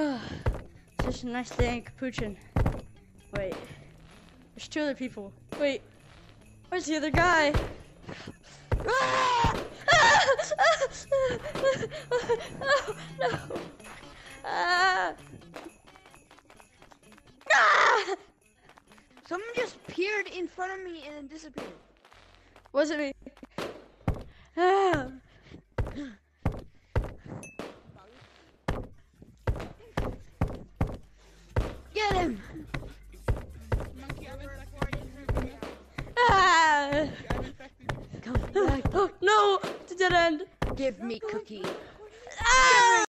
it's just a nice day in Capuchin. Wait. There's two other people. Wait. Where's the other guy? Ah! no, no. Ah! Ah! Someone just appeared in front of me and then disappeared. Was it me? Ah! Get him! Ah! Come back. Oh no! It's a dead end. Give me cookie.